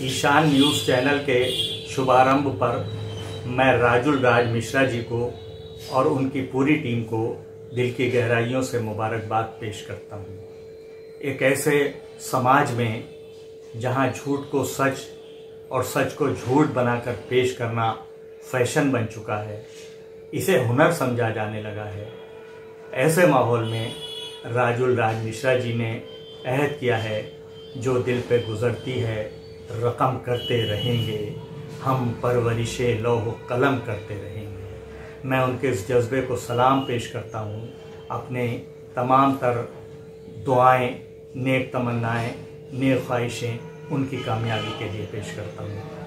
निशान news channel के शुभारंभ पर मैं राजुल राज मिश्रा जी को और उनकी पूरी टीम को दिल की गहराइयों से मुबारकबाद पेश करता हूँ। एक ऐसे समाज में जहाँ झूठ को सच और सच को झूठ बनाकर पेश करना फ़ैशन बन चुका है, इसे हुनर समझा जाने लगा है। ऐसे माहौल में राजुल राज मिश्रा जी ने अहद किया है जो दिल पे गुजरती है रकम करते रहेंगे। हम परवरिश लोह कलम करते रहेंगे। मैं उनके इस जज्बे को सलाम पेश करता हूँ। अपने तमाम तर दुआएँ, नेक तमन्नाएँ, नेक ख्वाहिशें उनकी कामयाबी के लिए पेश करता हूँ।